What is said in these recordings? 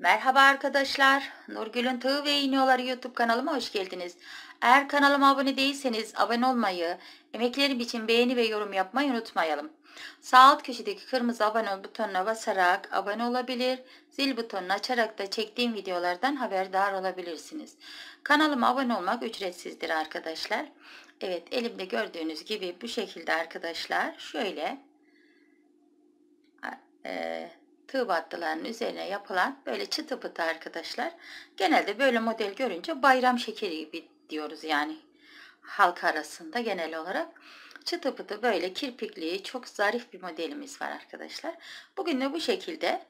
Merhaba arkadaşlar. Nurgül'ün Tığ ve İğniyorları YouTube kanalıma hoş geldiniz. Eğer kanalıma abone değilseniz abone olmayı, emeklerim için beğeni ve yorum yapmayı unutmayalım. Sağ alt köşedeki kırmızı abone ol butonuna basarak abone olabilir, zil butonunu açarak da çektiğim videolardan haberdar olabilirsiniz. Kanalıma abone olmak ücretsizdir arkadaşlar. Evet elimde gördüğünüz gibi bu şekilde arkadaşlar şöyle e, tığ battılarının üzerine yapılan böyle çıtı pıtı arkadaşlar. Genelde böyle model görünce bayram şekeri gibi diyoruz yani halk arasında genel olarak. Çıtı pıtı böyle kirpikli çok zarif bir modelimiz var arkadaşlar. Bugün de bu şekilde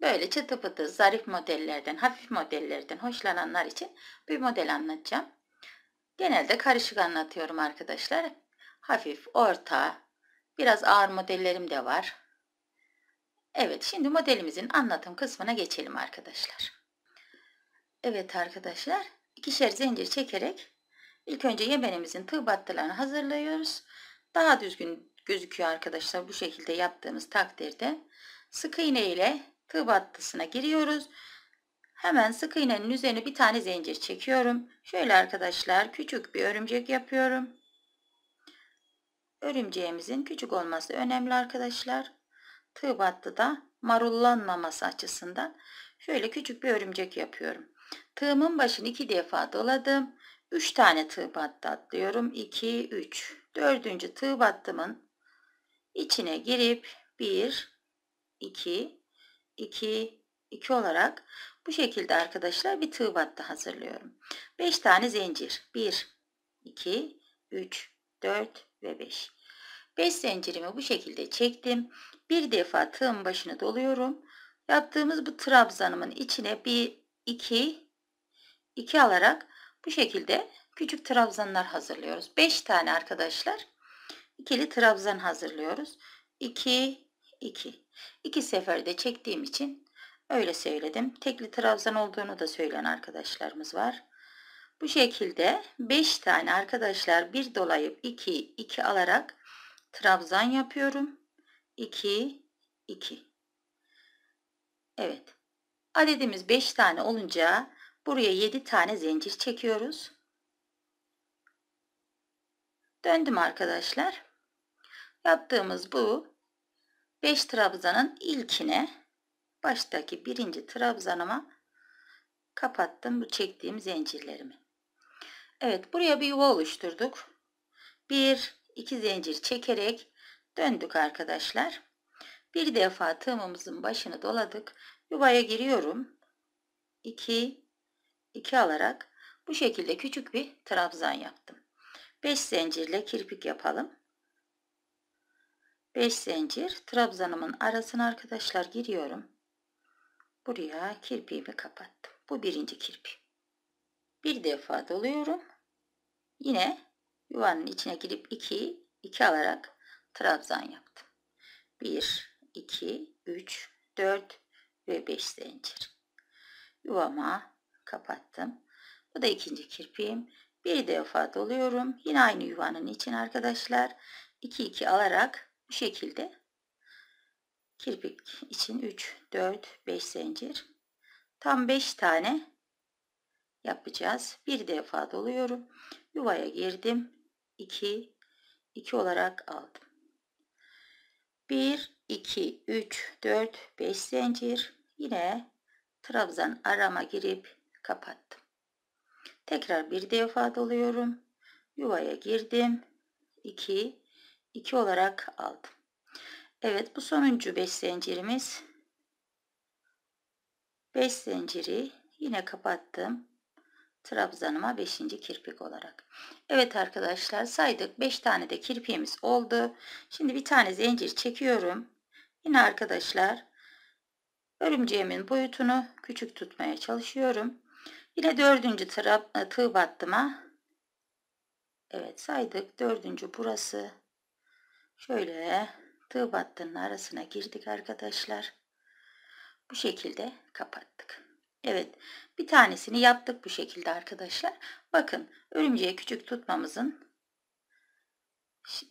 böyle çıtı pıtı zarif modellerden hafif modellerden hoşlananlar için bir model anlatacağım. Genelde karışık anlatıyorum arkadaşlar. Hafif, orta, biraz ağır modellerim de var. Evet şimdi modelimizin anlatım kısmına geçelim arkadaşlar. Evet arkadaşlar ikişer zincir çekerek ilk önce yemenimizin tığ battılarını hazırlıyoruz. Daha düzgün gözüküyor arkadaşlar bu şekilde yaptığımız takdirde. Sık iğne ile tığ battısına giriyoruz. Hemen sık iğnenin üzerine bir tane zincir çekiyorum. Şöyle arkadaşlar küçük bir örümcek yapıyorum. Örümceğimizin küçük olması önemli arkadaşlar tığ battıda marullanmaması açısından şöyle küçük bir örümcek yapıyorum. Tığımın başını iki defa doladım. 3 tane tığ battı atlıyorum. 2, 3. Dördüncü tığ battımın içine girip 1, 2, 2, 2 olarak bu şekilde arkadaşlar bir tığ battı hazırlıyorum. 5 tane zincir. 1, 2, 3, 4 ve 5. 5 zincirimi bu şekilde çektim. Bir defa tığın başını doluyorum. Yaptığımız bu trabzanımın içine bir iki iki alarak bu şekilde küçük trabzanlar hazırlıyoruz. 5 tane arkadaşlar ikili trabzan hazırlıyoruz. 2 2 2 seferde çektiğim için öyle söyledim. Tekli trabzan olduğunu da söyleyen arkadaşlarımız var. Bu şekilde 5 tane arkadaşlar bir dolayıp 2 2 alarak trabzan yapıyorum. 2 2 Evet. Adedimiz 5 tane olunca buraya 7 tane zincir çekiyoruz. Döndüm arkadaşlar. Yaptığımız bu 5 trabzanın ilkine baştaki birinci trabzanıma kapattım bu çektiğim zincirlerimi. Evet buraya bir yuva oluşturduk. 1 2 zincir çekerek döndük arkadaşlar. Bir defa tığımımızın başını doladık. Yuvaya giriyorum. 2 2 alarak bu şekilde küçük bir trabzan yaptım. 5 zincirle kirpik yapalım. 5 zincir trabzanımın arasına arkadaşlar giriyorum. Buraya kirpiğimi kapattım. Bu birinci kirpi. Bir defa doluyorum. Yine yuvanın içine girip 2 2 alarak trabzan yaptım. 1 2, 3, 4 ve 5 zincir. Yuvama kapattım. Bu da ikinci kirpiğim. Bir defa doluyorum. Yine aynı yuvanın için arkadaşlar. 2 2 alarak bu şekilde kirpik için 3 4 5 zincir. Tam 5 tane yapacağız. Bir defa doluyorum. Yuvaya girdim. 2 2 olarak aldım. 1 2 3 4 5 zincir. Yine trabzan arama girip kapattım. Tekrar bir defa doluyorum. Yuvaya girdim. 2 2 olarak aldım. Evet bu sonuncu 5 zincirimiz. 5 zinciri yine kapattım trabzanıma 5. kirpik olarak. Evet arkadaşlar saydık 5 tane de kirpiğimiz oldu. Şimdi bir tane zincir çekiyorum. Yine arkadaşlar örümceğimin boyutunu küçük tutmaya çalışıyorum. Yine dördüncü trab, e, tığ battıma evet saydık dördüncü burası şöyle tığ battının arasına girdik arkadaşlar bu şekilde kapattık Evet bir tanesini yaptık bu şekilde arkadaşlar. Bakın örümceği küçük tutmamızın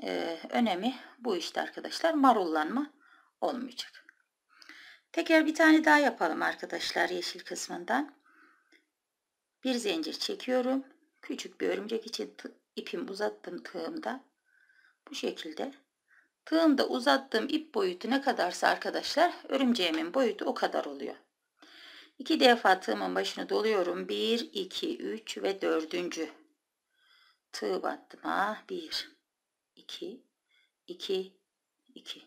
e, önemi bu işte arkadaşlar. Marullanma olmayacak. Tekrar bir tane daha yapalım arkadaşlar yeşil kısmından. Bir zincir çekiyorum. Küçük bir örümcek için ipimi uzattım tığımda. Bu şekilde. Tığımda uzattığım ip boyutu ne kadarsa arkadaşlar örümceğimin boyutu o kadar oluyor. İki defa tığımın başını doluyorum. 1, 2, 3 ve dördüncü. Tığ battım. Ha, 1, 2, 2, 2.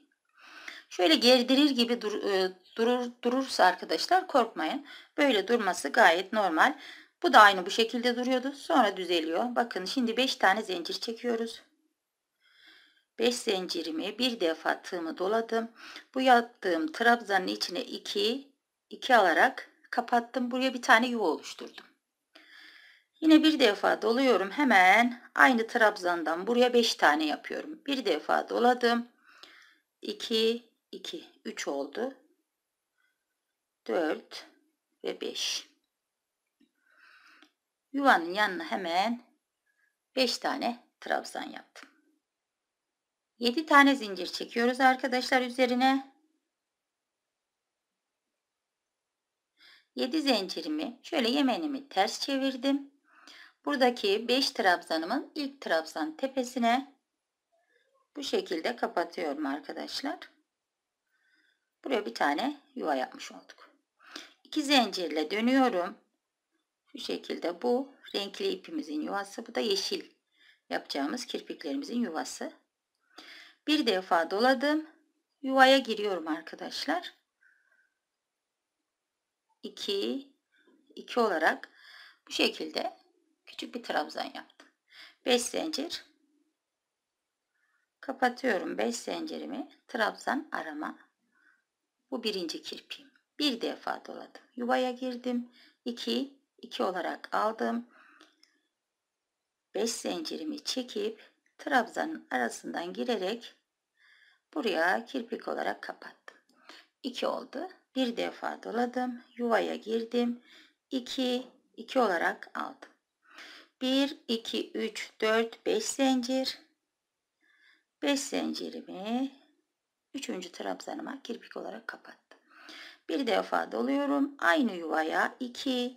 Şöyle gerdirir gibi dur, e, durur, durursa arkadaşlar korkmayın. Böyle durması gayet normal. Bu da aynı bu şekilde duruyordu. Sonra düzeliyor. Bakın şimdi 5 tane zincir çekiyoruz. 5 zincirimi bir defa tığımı doladım. Bu yaptığım trabzanın içine 2 2 alarak kapattım. Buraya bir tane yuva oluşturdum. Yine bir defa doluyorum. Hemen aynı trabzandan buraya 5 tane yapıyorum. Bir defa doladım. 2 2 3 oldu. 4 ve 5. Yuvanın yanına hemen 5 tane trabzan yaptım. 7 tane zincir çekiyoruz arkadaşlar üzerine. 7 zincirimi şöyle yemenimi ters çevirdim. Buradaki 5 trabzanımın ilk trabzan tepesine bu şekilde kapatıyorum arkadaşlar. Buraya bir tane yuva yapmış olduk. 2 zincirle dönüyorum. Şu şekilde bu renkli ipimizin yuvası. Bu da yeşil yapacağımız kirpiklerimizin yuvası. Bir defa doladım. Yuvaya giriyorum arkadaşlar. 2 2 olarak bu şekilde küçük bir trabzan yaptım. 5 zincir. Kapatıyorum 5 zincirimi trabzan arama. Bu birinci kirpiğim. Bir defa doladım. Yuvaya girdim. 2 2 olarak aldım. 5 zincirimi çekip trabzanın arasından girerek buraya kirpik olarak kapattım. 2 oldu bir defa doladım yuvaya girdim. 2 2 olarak aldım. 1 2 3 4 5 zincir. 5 zincirimi 3. trabzanıma kirpik olarak kapattım. Bir defa doluyorum aynı yuvaya 2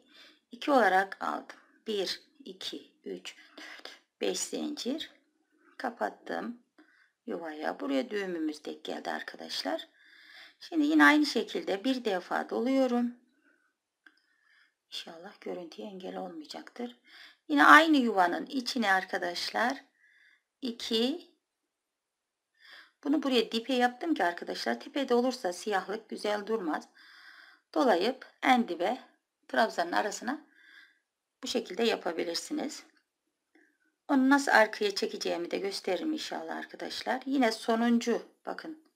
2 olarak aldım. 1 2 3 4 5 zincir kapattım. Yuvaya buraya düğümümüz de geldi arkadaşlar Şimdi yine aynı şekilde bir defa doluyorum. İnşallah görüntüye engel olmayacaktır. Yine aynı yuvanın içine arkadaşlar 2 bunu buraya dipe yaptım ki arkadaşlar tepede olursa siyahlık güzel durmaz. Dolayıp en dibe trabzanın arasına bu şekilde yapabilirsiniz. Onu nasıl arkaya çekeceğimi de gösteririm inşallah arkadaşlar. Yine sonuncu bakın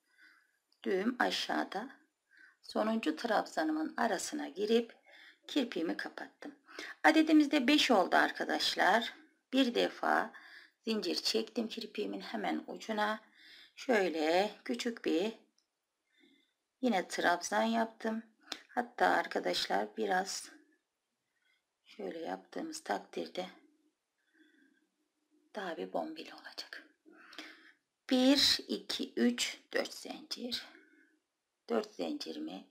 düğüm aşağıda. Sonuncu trabzanımın arasına girip kirpiğimi kapattım. Adedimizde 5 oldu arkadaşlar. Bir defa zincir çektim kirpiğimin hemen ucuna. Şöyle küçük bir yine trabzan yaptım. Hatta arkadaşlar biraz şöyle yaptığımız takdirde daha bir bombili olacak. 1 2 3 4 zincir 4 zincirimi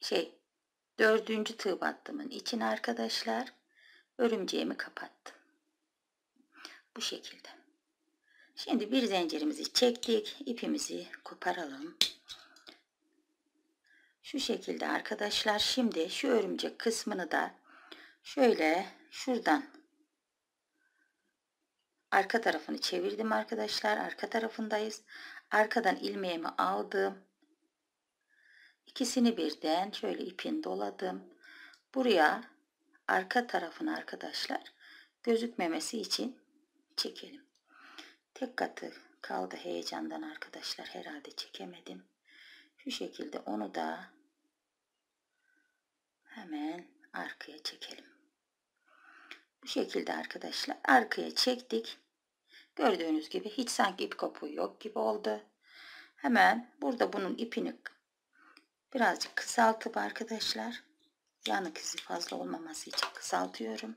şey dördüncü tığ battımın içine arkadaşlar örümceğimi kapattım. Bu şekilde. Şimdi bir zincirimizi çektik. ipimizi koparalım. Şu şekilde arkadaşlar. Şimdi şu örümcek kısmını da şöyle şuradan arka tarafını çevirdim arkadaşlar. Arka tarafındayız. Arkadan ilmeğimi aldım. İkisini birden şöyle ipin doladım. Buraya arka tarafını arkadaşlar gözükmemesi için çekelim. Tek katı kaldı heyecandan arkadaşlar herhalde çekemedim. Şu şekilde onu da hemen arkaya çekelim. Bu şekilde arkadaşlar arkaya çektik. Gördüğünüz gibi hiç sanki ip kopuğu yok gibi oldu. Hemen burada bunun ipini Birazcık kısaltıp arkadaşlar yanık izi fazla olmaması için kısaltıyorum.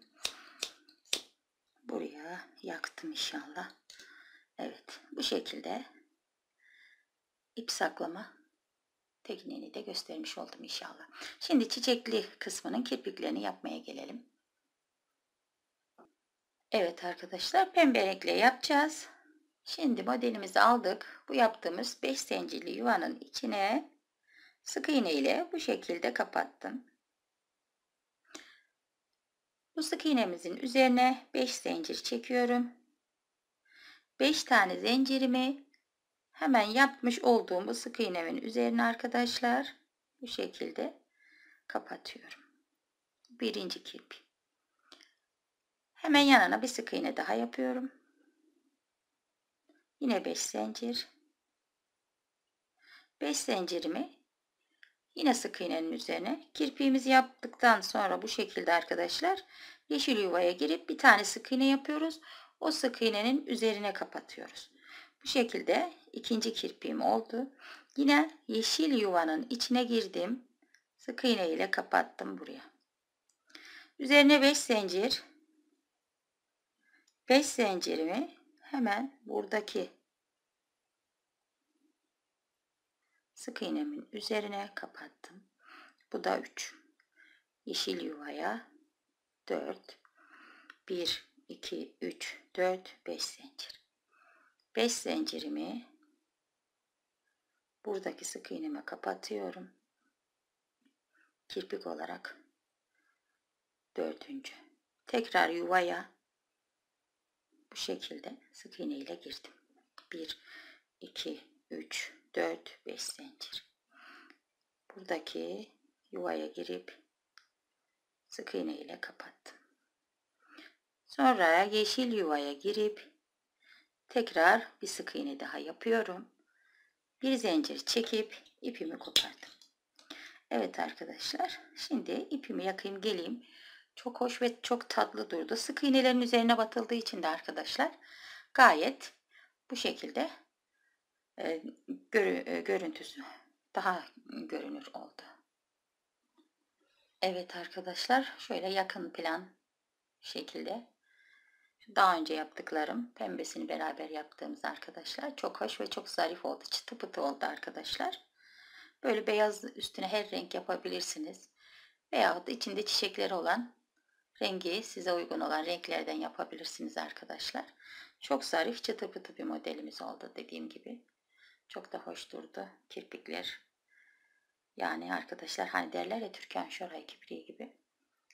Buraya yaktım inşallah. Evet bu şekilde ip saklama tekniğini de göstermiş oldum inşallah. Şimdi çiçekli kısmının kirpiklerini yapmaya gelelim. Evet arkadaşlar pembe renkle yapacağız. Şimdi modelimizi aldık. Bu yaptığımız 5 zincirli yuvanın içine sık iğne ile bu şekilde kapattım. Bu sık iğnemizin üzerine 5 zincir çekiyorum. 5 tane zincirimi hemen yapmış olduğum bu sık iğnemin üzerine arkadaşlar bu şekilde kapatıyorum. Birinci kirpi. Hemen yanına bir sık iğne daha yapıyorum. Yine 5 zincir. 5 zincirimi yine sık iğnenin üzerine kirpiğimizi yaptıktan sonra bu şekilde arkadaşlar yeşil yuvaya girip bir tane sık iğne yapıyoruz. O sık iğnenin üzerine kapatıyoruz. Bu şekilde ikinci kirpiğim oldu. Yine yeşil yuvanın içine girdim. Sık iğne ile kapattım buraya. Üzerine 5 zincir 5 zincirimi hemen buradaki sık iğnemin üzerine kapattım. Bu da 3. Yeşil yuvaya 4 1 2 3 4 5 zincir. 5 zincirimi buradaki sık iğneme kapatıyorum. Kirpik olarak dördüncü. Tekrar yuvaya bu şekilde sık iğne ile girdim. 1 2 3 4 5 zincir. Buradaki yuvaya girip sık iğne ile kapattım. Sonra yeşil yuvaya girip tekrar bir sık iğne daha yapıyorum. Bir zincir çekip ipimi kopardım. Evet arkadaşlar şimdi ipimi yakayım geleyim. Çok hoş ve çok tatlı durdu. Sık iğnelerin üzerine batıldığı için de arkadaşlar gayet bu şekilde e, görü, e, görüntüsü daha görünür oldu. Evet arkadaşlar şöyle yakın plan şekilde daha önce yaptıklarım pembesini beraber yaptığımız arkadaşlar çok hoş ve çok zarif oldu çıtı pıtı oldu arkadaşlar böyle beyaz üstüne her renk yapabilirsiniz veyahut içinde çiçekleri olan rengi size uygun olan renklerden yapabilirsiniz arkadaşlar çok zarif çıtı pıtı bir modelimiz oldu dediğim gibi çok da hoş durdu kirpikler yani arkadaşlar hani derler ya Türkan Şoray kipriği gibi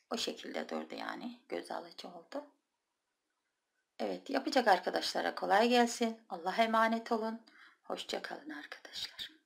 o şekilde durdu yani göz alıcı oldu Evet yapacak arkadaşlara kolay gelsin. Allah'a emanet olun. Hoşça kalın arkadaşlar.